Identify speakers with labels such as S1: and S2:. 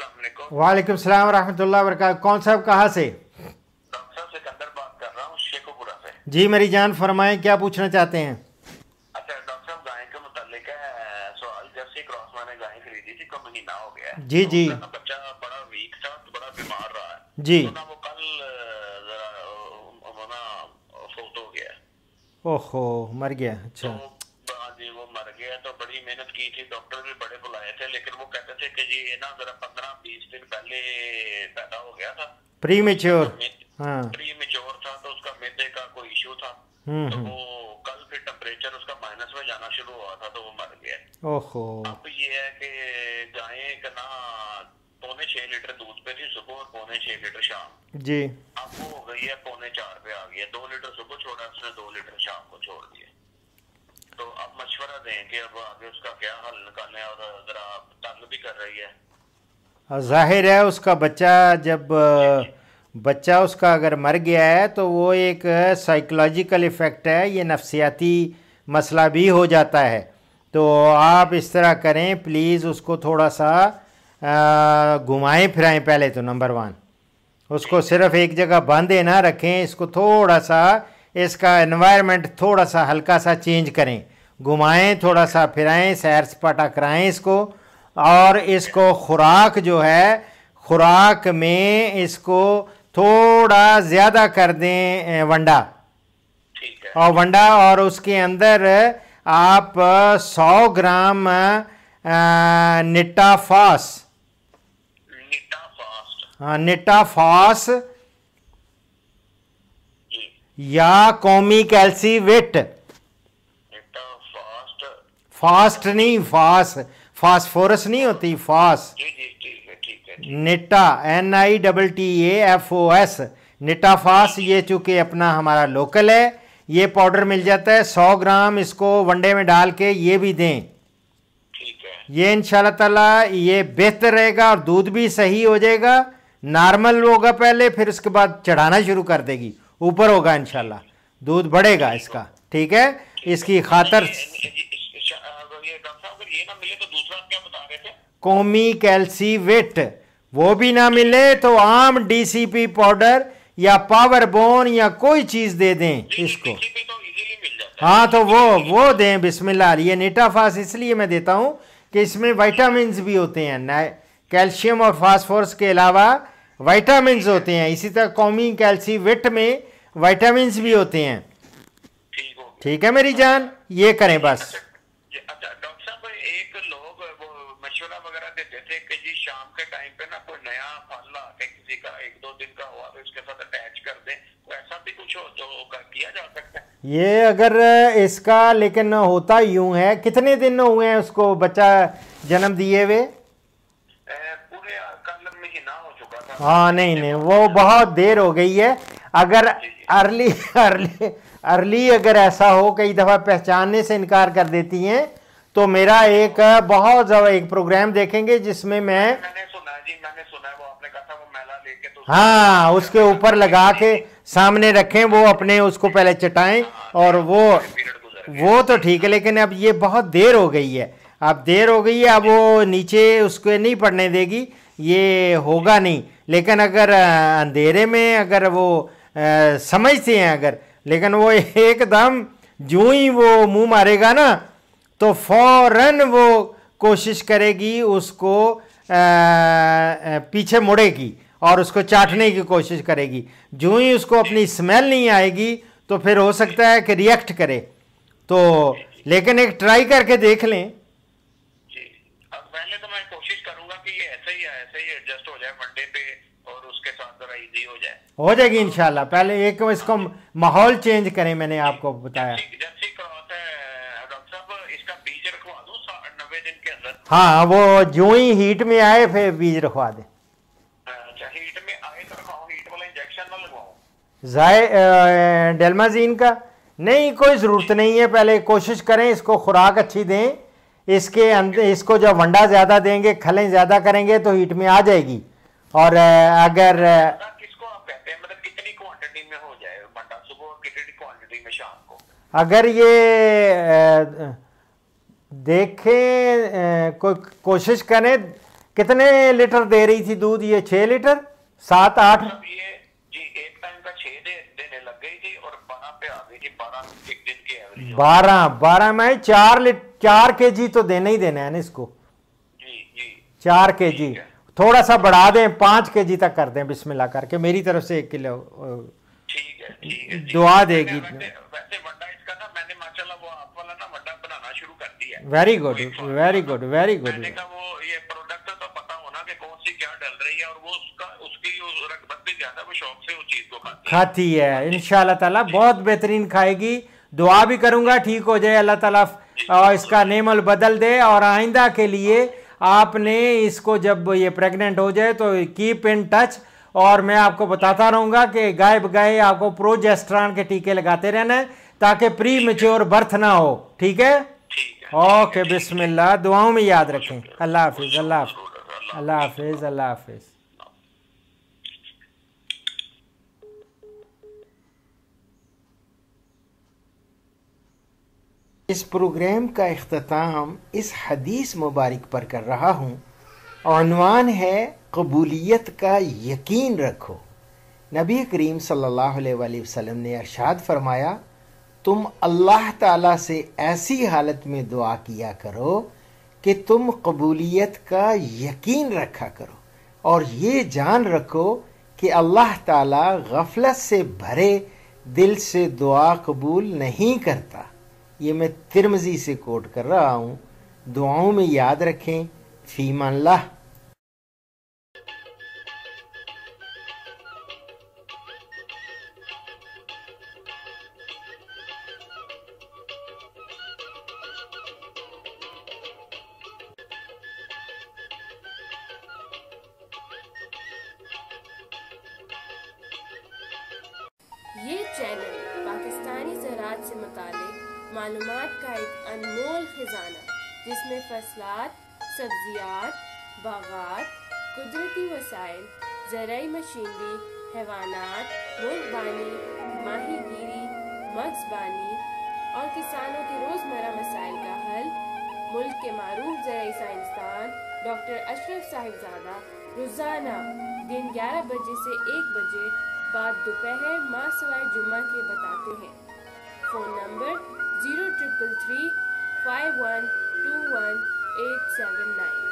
S1: السلام علیکم۔
S2: وعلیکم السلام ورحمۃ اللہ وبرکاتہ۔ کون صاحب کہاں سے؟
S1: ڈاکٹر صاحب سکندر بات کر رہا ہوں شیخو پورا سے۔
S2: جی میری جان فرمائیں کیا پوچھنا چاہتے ہیں؟
S1: اچھا ڈاکٹر صاحب گائے کے متعلق ہے سوال جب سے کراس میں نے گائے خریدی تھی کوئی مہینہ ہو گیا ہے۔
S2: جی، جی۔
S1: بچہ بڑا ویک تھا تو بڑا بیمار رہا ہے۔
S2: جی۔
S1: وہ کل ذرا فوت ہو گیا
S2: اوہو مر گیا اچھا۔
S1: جی وہ مر گیا تو بڑی محنت کی تھی ڈاکٹر بھی بڑے بلائے تھے لیکن وہ کہتے تھے کہ جی یہ نا ذرا پندرہ بیس دن پہلے پیدا ہو گیا تھا۔
S2: پری میچور
S1: پری میچور تھا تو اس کا میدے کا کوئی ایشو تھا۔ تو وہ کل پھر ٹمپریچر اس کا مائنس میں جانا شروع ہوا تھا تو وہ مر گیا اب یہ ہے کہ گائیں کا نا پونے چھ لیٹر دودھ پہ تھی صبح اور پونے چھ لیٹر شام۔
S2: جی۔
S1: اب وہ ہو گئی ہے پونے چار پہ آ گئی ہے۔ دو لیٹر صبح چھوڑا اس نے دو لیٹر شام کو چھوڑ دیے تو اب مشورہ دیں کہ اب آگے اس کا کیا حل نکالیں اور ذرا تنگ بھی کر رہی ہے۔
S2: اور ظاہر ہے اس کا بچہ جب آ، بچہ اس کا اگر مر گیا ہے تو وہ ایک سائیکلوجیکل ایفیکٹ ہے یہ نفسیاتی مسئلہ بھی ہو جاتا ہے۔ تو آپ اس طرح کریں پلیز اس کو تھوڑا سا گھمائیں پھرائیں پہلے تو نمبر ون اس کو صرف ایک جگہ باندھے نہ رکھیں اس کو تھوڑا سا اس کا انوائرمنٹ تھوڑا سا ہلکا سا چینج کریں۔ گھمائیں تھوڑا سا پھرائیں سیر سپاٹا کرائیں اس کو۔ اور اس کو خوراک جو ہے خوراک میں اس کو تھوڑا زیادہ کر دیں ونڈا۔ اور ونڈا اور اس کے اندر آپ سو گرام نٹا فاس۔ ہاں، نٹا فاس۔
S1: جی۔
S2: یا قومی کیلسی وٹ۔
S1: فاسٹ
S2: فاسٹ نہیں فاس فاسفورس نہیں ہوتی فاس.
S1: جی جی
S2: نٹا N I double T A F O S نٹا فاس یہ چونکہ اپنا ہمارا لوکل ہے یہ پاؤڈر مل جاتا ہے سو گرام اس کو ونڈے میں ڈال کے یہ بھی دیں۔ یہ ان شاء اللہ تعالیٰ یہ بہتر رہے گا اور دودھ بھی صحیح ہو جائے گا۔ نارمل ہوگا پہلے پھر اس کے بعد چڑھانا شروع کر دے گی۔ اوپر ہوگا انشاءاللہ۔ دودھ بڑھے گا اس کا ٹھیک ہے؟ اس کی خاطر
S1: یہ ڈاکٹر صاحب اگر یہ نہ ملے تو دوسرا آپ کیا بتا رہے تھے؟
S2: قومی کیلسی وٹ وہ بھی نہ ملے تو عام ڈی سی پی پاؤڈر یا پاور بون یا کوئی چیز دے دیں اس کو۔ ہاں تو وہ وہ دیں بسم اللہ یہ نیٹا فاس اس لیے میں دیتا ہوں کہ اس میں وائٹامنز بھی ہوتے ہیں۔ کیلشیم اور فاسفورس کے علاوہ وائٹامنز ہوتے ہیں۔ اسی طرح قومی کیلسی وٹ میں وائٹامنز بھی ہوتے ہیں۔
S1: ٹھیک
S2: ہے میری جان؟ یہ کریں بس
S1: جی، اچھا ڈاکٹر صاحب ایک لوگ وہ مشورہ وغیرہ دیتے تھے کہ جی شام کے ٹائم پہ نا کوئی نیا پھل لا کے کسی کا ایک دو دن کا ہوا تو اس کے ساتھ اٹیچ کر دیں کوئی ایسا بھی کچھ ہو تو کر- کیا جا سکتا ہے؟
S2: یہ اگر اس کا لیکن ہوتا یوں ہے کتنے دن ہوئے ہیں اس کو بچہ جنم دیے ہوئے؟
S1: پورے کل مہینہ ہو چکا تھا۔
S2: ہاں نہیں نہیں وہ بہت دیر ہو گئی ہے۔ اگر ارلی ارلی ارلی اگر ایسا ہو کئی دفعہ پہچاننے سے انکار کر دیتی ہیں۔ تو میرا ایک بہت زیادہ ایک پروگرام دیکھیں گے جس میں میں
S1: جی تو
S2: ہاں اس کے اوپر لگا کے سامنے رکھیں وہ اپنے اس کو پہلے چٹائیں اور وہ وہ تو ٹھیک ہے لیکن اب یہ بہت دیر ہو گئی ہے۔ اب دیر ہو گئی ہے اب وہ نیچے اس کو نہیں پڑنے دے گی یہ ہوگا نہیں۔ لیکن اگر اندھیرے میں اگر وہ سمجھتے ہیں اگر لیکن وہ ایک دم جو ہی وہ منہ مارے گا نا تو فوراً وہ کوشش کرے گی اس کو پیچھے مڑے گی اور اس کو چاٹنے کی کوشش کرے گی۔ جو ہی اس کو اپنی سمیل نہیں آئے گی تو پھر ہو سکتا ہے کہ ریئیکٹ کرے۔ تو لیکن ایک ٹرائی کر کے دیکھ لیں۔
S1: جی۔ اب پہلے تو میں کوشش کروں گا کہ یہ ایسے ہی ایسے ہی ایڈجسٹ ہو جائے منڈے پہ اور اس کے ساتھ ذرا ایزی ہو جائے۔
S2: ہو جائے گی انشاءاللہ۔ پہلے ایک اس کو ماحول چینج کریں میں نے آپ کو بتایا۔ ہاں وہ جو ہی ہیٹ میں آئے پھر بیج رکھوا دیں۔
S1: اچھا
S2: ڈیلمازین کا۔ نہیں کوئی ضرورت نہیں ہے۔ پہلے کوشش کریں اس کو خوراک اچھی دیں۔ اس کے اندر اس کو جب ونڈا زیادہ دیں گے کھلیں زیادہ کریں گے تو ہیٹ میں آ جائے گی۔ اور اگر
S1: مطلب
S2: اگر یہ دیکھیں کوئی کوشش کریں کتنے لیٹر دے رہی تھی دودھ؟ یہ چھ لیٹر؟ سات آٹھ؟
S1: بارہ بارہ
S2: میں چار چار کے جی تو دینا ہی دینا ہے نا اس کو۔
S1: جی جی۔
S2: چار کے جی۔ تھوڑا سا بڑھا دیں پانچ کے جی تک کر دیں بسم اللہ کر کے میری طرف سے ایک کلو۔ دعا دے گی۔
S1: ویسے شروع کر ہے۔
S2: Very good very good very
S1: میں
S2: گڈ
S1: نے کہا وہ یہ پروڈکٹ تو ہونا کہ کون سی کیا ڈل رہی ہے اور وہ اس کا اس کی رغبت بھی زیادہ وہ شوق سے اس چیز کو کھاتی ہے۔
S2: کھاتی ہے۔ ان شاء اللہ تعالیٰ بہت بہترین کھائے گی۔ دعا بھی کروں گا ٹھیک ہو جائے۔ اللہ تعالیٰ اور اس کا نیم بدل دے اور آئندہ کے لیے آپ نے اس کو جب یہ پریگننٹ ہو جائے تو کیپ ان ٹچ اور میں آپ کو بتاتا رہوں گا کہ گائے بگائے آپ کو پروجیسٹران کے ٹیکے لگاتے رہنا ہے تاکہ پری میچور برتھ نہ ہو۔
S1: ٹھیک ہے؟
S2: اوکے، بسم اللہ، دعاؤں میں یاد رکھیں۔ اللہ حافظ اللہ حافظ۔ اللہ حافظ اللہ حافظ۔ اس پروگرام کا اختتام اس حدیث مبارک پر کر رہا ہوں۔ عنوان ہے، قبولیت کا یقین رکھو۔ نبی کریم صلی اللہ علیہ وآلہ وسلم نے ارشاد فرمایا تم اللہ تعالیٰ سے ایسی حالت میں دعا کیا کرو کہ تم قبولیت کا یقین رکھا کرو اور یہ جان رکھو کہ اللہ تعالیٰ غفلت سے بھرے دل سے دعا قبول نہیں کرتا۔ یہ میں ترمزی سے کوٹ کر رہا ہوں۔ دعاؤں میں یاد رکھیں فیما اللہ
S3: یہ چینل پاکستانی زراعت سے متعلق معلومات کا ایک انمول خزانہ، جس میں فصلات، سبزیات، باغات، قدرتی وسائل، زرعی مشینری، حیوانات مرغ بانی، ماہی گیری مغز بانی اور کسانوں کے روزمرہ مسائل کا حل، ملک کے معروف زرعی سائنسدان ڈاکٹر اشرف صاحب زادہ روزانہ دن گیارہ بجے سے ایک بجے بعد دوپہر ماہ سوائے جمعہ کے بتاتے ہیں۔ Phone number zero triple three five one two one eight seven nine.